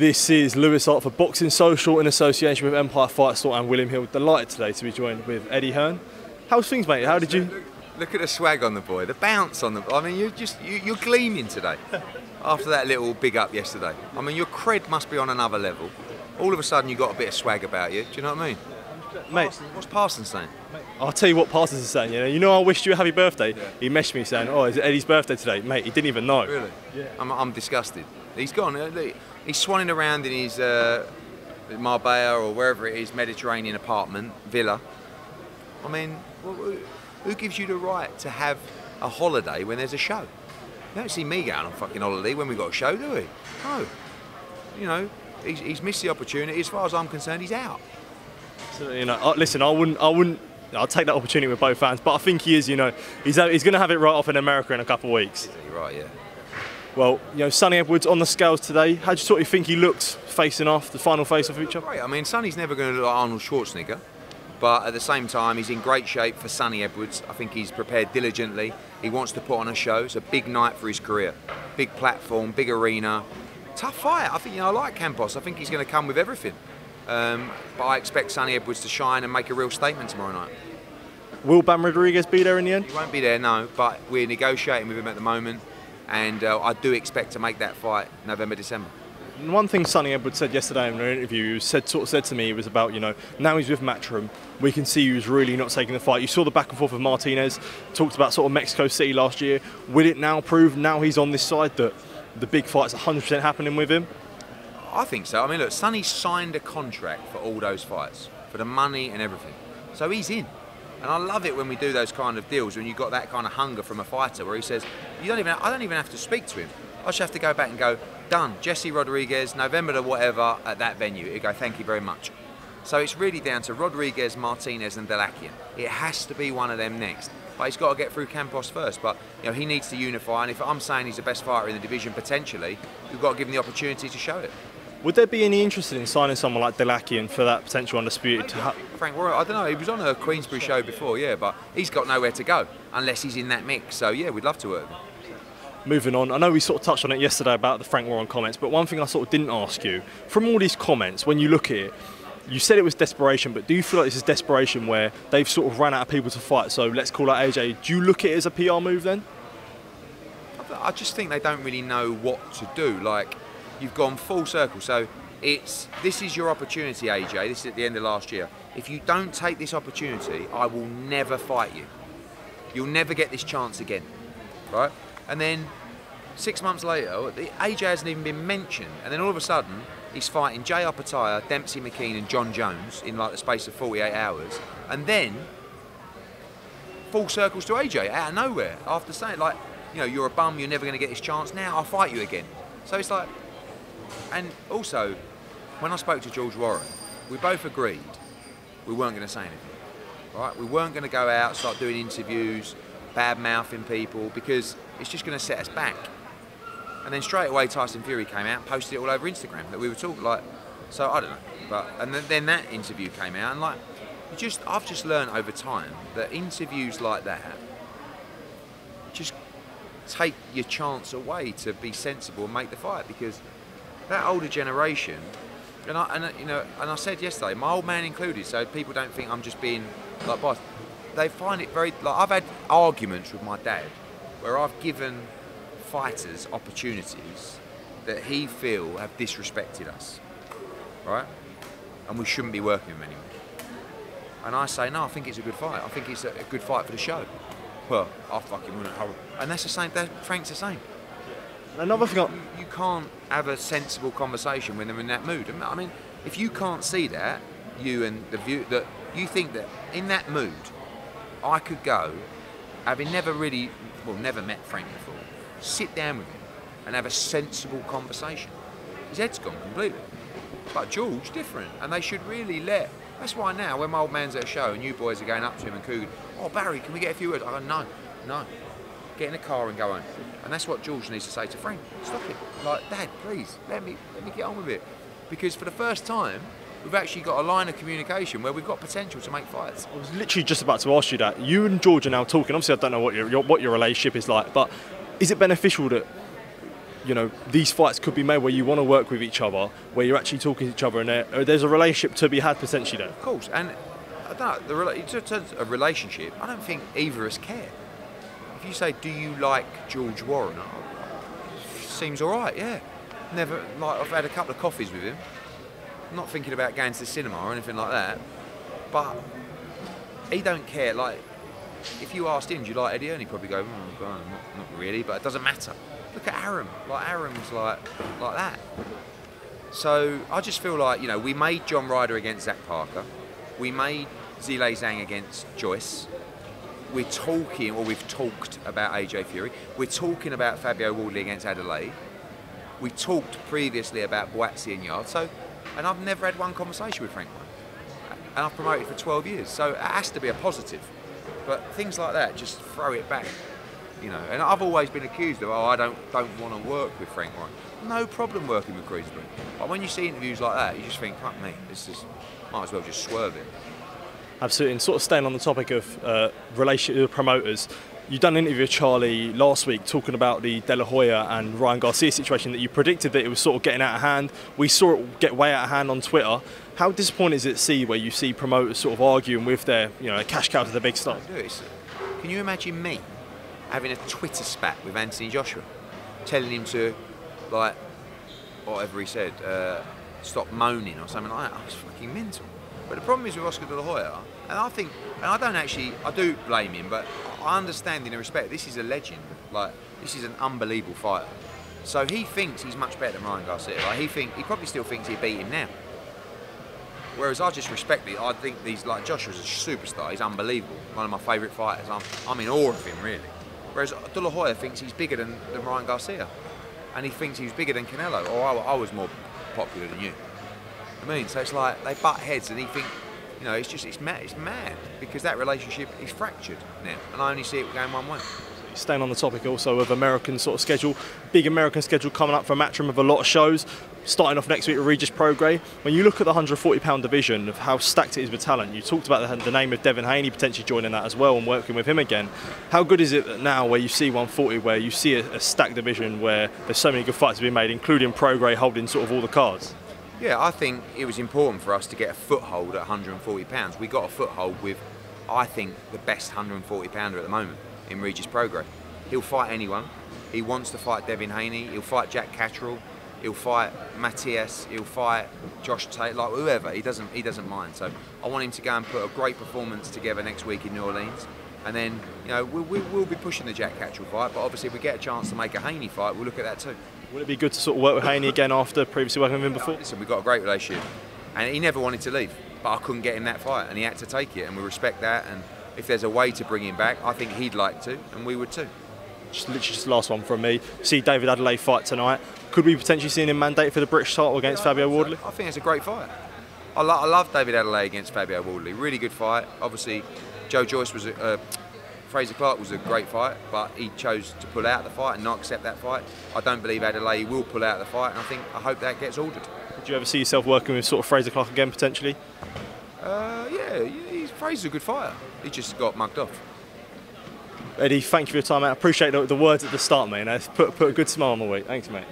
This is Louis Hart for Boxing Social in association with Empire Fight Store and William Hill. Delighted today to be joined with Eddie Hearn. How's things, mate? How did you? Look, at the swag on the boy, the bounce on the. I mean, you're just you, you're gleaming today. After that little big up yesterday, I mean, your cred must be on another level. All of a sudden, you got a bit of swag about you. Do you know what I mean? Mate, What's Parsons saying? I'll tell you what Parsons is saying. You know, you know, I wished you a happy birthday. He messaged me saying, "Oh, is it Eddie's birthday today, mate?" He didn't even know. Really? Yeah. I'm, I'm disgusted. He's gone. uh, He's swanning around in his uh, Marbella or wherever it is, Mediterranean apartment, villa. I mean, wh- wh- who gives you the right to have a holiday when there's a show? You don't see me going on fucking holiday when we've got a show, do we? No. You know, he's, he's missed the opportunity. As far as I'm concerned, he's out. So, you know, uh, listen, I wouldn't, I wouldn't. I'll take that opportunity with both fans, but I think he is. You know, he's he's going to have it right off in America in a couple of weeks. Right, yeah. Well, you know, Sunny Edwards on the scales today. How do you sort of think he looks facing off the final face of each other? Great. I mean, Sunny's never going to look like Arnold Schwarzenegger, but at the same time, he's in great shape for Sunny Edwards. I think he's prepared diligently. He wants to put on a show. It's a big night for his career. Big platform, big arena. Tough fight. I think, you know, I like Campos. I think he's going to come with everything. Um, but I expect Sunny Edwards to shine and make a real statement tomorrow night. Will Bam Rodriguez be there in the end? He won't be there, no, but we're negotiating with him at the moment, and uh, I do expect to make that fight November, December. And One thing Sunny Edwards said yesterday in an interview, he said sort of said to me, was about you know now he's with Matchroom, we can see he's really not taking the fight. You saw the back and forth of Martinez, talked about sort of Mexico City last year. Will it now prove now he's on this side that the big fight's 100% happening with him? I think so. I mean, look, Sunny signed a contract for all those fights, for the money and everything. So he's in. And I love it when we do those kind of deals, when you've got that kind of hunger from a fighter where he says, you don't even, I don't even have to speak to him. I just have to go back and go, done, Jesse Rodriguez, November to whatever at that venue. He'd go, thank you very much. So it's really down to Rodriguez, Martinez, and Dalakian. It has to be one of them next. But he's got to get through Campos first. But you know, he needs to unify. And if I'm saying he's the best fighter in the division potentially, we've got to give him the opportunity to show it. Would there be any interest in signing someone like Dalakian for that potential undisputed? Frank Warren, I don't know. He was on a Queensberry show before, yeah, but he's got nowhere to go unless he's in that mix. So yeah, we'd love to work with him. Moving on, I know we sort of touched on it yesterday about the Frank Warren comments, but one thing I sort of didn't ask you from all these comments, when you look at it, you said it was desperation, but do you feel like this is desperation where they've sort of ran out of people to fight? So let's call out AJ. Do you look at it as a PR move then? I just think they don't really know what to do. Like, you've gone full circle. So it's this is your opportunity, AJ. This is at the end of last year. If you don't take this opportunity, I will never fight you. You'll never get this chance again, right? And then six months later, the AJ hasn't even been mentioned, and then all of a sudden he's fighting Jai Opetaia, Demsey McKean, and Jon Jones in like the space of 48 hours, and then full circles to AJ out of nowhere after saying like, you know, you're a bum, you're never going to get this chance. Now I'll fight you again. So it's like, and also, when I spoke to George Warren, we both agreed we weren't going to say anything. Right? We weren't going to go out, start doing interviews, bad mouthing people because it's just going to set us back. And then straight away, Tyson Fury came out and posted it all over Instagram that we were talking like. So I don't know, but and then, that interview came out and like, you just I've just learned over time that interviews like that just take your chance away to be sensible and make the fight because that older generation, and I, and you know, and I said yesterday, my old man included, so people don't think I'm just being like boss. They find it very like I've had arguments with my dad where I've given fighters opportunities that he feel have disrespected us, right? And we shouldn't be working with him anymore. And I say, no, I think it's a good fight. I think it's a, good fight for the show. Well, I fucking wouldn't. And that's the same. That, Frank's the same Another thing, I, you, you can't have a sensible conversation when they're in that mood. I mean, if you can't see that, you and the view that you think that in that mood, I could go, having never really, well, never met Frank before, sit down with him and have a sensible conversation. His head's gone completely. But George, different, and they should really let. That's why now, when my old man's at a show and you boys are going up to him and cooing, oh Barry, can we get a few words? I go, no, no. Get in the car and go home. And that's what George needs to say to Frank. Stop it. Like, Dad, please, let me let me get on with it. Because for the first time, we've actually got a line of communication where we've got potential to make fights. I was literally just about to ask you that. You and George are now talking. Obviously, I don't know what your, your what your relationship is like, but is it beneficial that you know these fights could be made where you want to work with each other, where you're actually talking to each other, and there, uh, there's a relationship to be had potentially there. Of course, and I don't know, the, in terms of a relationship, I don't think either of us care. If you say, "Do you like George Warren?" Oh, seems all right, yeah. Never like I've had a couple of coffees with him. Not thinking about going to the cinema or anything like that, but he don't care. Like if you asked him, "Do you like Eddie?" and he'd probably go, mm, not, "Not really," but it doesn't matter. Look at Arum. Like Arum's like like that. So I just feel like you know we made John Ryder against Zach Parker, we made Zhilei Zhang against Joyce. We're talking, or we've talked about AJ Fury. We're talking about Fabio Wardley against Adeleye. We talked previously about Buatsi and Yarde. So, and I've never had one conversation with Frank and I've promoted for 12 years. So it has to be a positive. But things like that just throw it back you know. And I've always been accused of, oh, I don't don't want to work with Frank Warren. No problem working with Griezmann. But when you see interviews like that, you just think, fuck me, this is might as well just swerve it. Absolutely. And sort of staying on the topic of uh, relationship with promoters, you've done an interview with Charlie last week talking about the De La Hoya and Ryan Garcia situation that you predicted that it was sort of getting out of hand. We saw it get way out of hand on Twitter. How disappointing is it to see where you see promoters sort of arguing with their, you know, cash cow to the big stars? Can you imagine me having a Twitter spat with Anthony Joshua, telling him to, like, whatever he said, uh, stop moaning or something like that. I was fucking mental. But the problem is with Oscar De La Hoya, and I think, and I don't actually, I do blame him, but I understand in a respect, this is a legend. Like, this is an unbelievable fighter. So he thinks he's much better than Ryan Garcia. Like, he think he probably still thinks he'd beat him now. Whereas I just respect it. I think these like Joshua's a superstar. He's unbelievable. One of my favourite fighters. I'm, I'm in awe of him really. Whereas De La Hoya thinks he's bigger than, than Ryan Garcia. And he thinks he's bigger than Canelo. Or I, I was more popular than you. I mean, so it's like they butt heads and he think, you know, it's just, it's mad, it's mad. Because that relationship is fractured now. And I only see it going one way staying on the topic also of American sort of schedule, big American schedule coming up for Matchroom with a lot of shows. Starting off next week with Regis Prograis. When you look at the 140 pound division of how stacked it is with talent, you talked about the, the, name of Devin Haney potentially joining that as well and working with him again. How good is it now where you see 140, where you see a, a stacked division where there's so many good fights being made, including Prograis holding sort of all the cards? Yeah, I think it was important for us to get a foothold at 140 pounds. We got a foothold with, I think, the best 140 pounder at the moment in Regis Prograis. He'll fight anyone. He wants to fight Devin Haney. He'll fight Jack Catterall. He'll fight Matthias. He'll fight Josh Taylor. Like whoever. He doesn't. He doesn't mind. So I want him to go and put a great performance together next week in New Orleans. And then, you know, we'll, we, will be pushing the Jack Catterall fight. But obviously, if we get a chance to make a Haney fight, we'll look at that too. Would it be good to sort of work with Haney again after previously working with him before? Listen, we've got a great relationship. And he never wanted to leave. But I couldn't get him that fight. And he had to take it. And we respect that. And if there's a way to bring him back, I think he'd like to. And we would too just literally just the last one from me. See David Adeleye fight tonight. Could we potentially see him mandate for the British title against yeah, Fabio Wardley? I think it's a great fight. I, lo- I, love David Adeleye against Fabio Wardley. Really good fight. Obviously, Joe Joyce was a, uh, Frazer Clarke was a great fight, but he chose to pull out the fight and not accept that fight. I don't believe Adeleye will pull out the fight, and I think I hope that gets ordered. Did you ever see yourself working with sort of Frazer Clarke again potentially? Uh, yeah, Frazer's a good fighter. He just got mugged off. Eddie, thank you for your time, mate. I appreciate the, the words at the start, mate. Put, put a good smile on my way. Thanks, mate.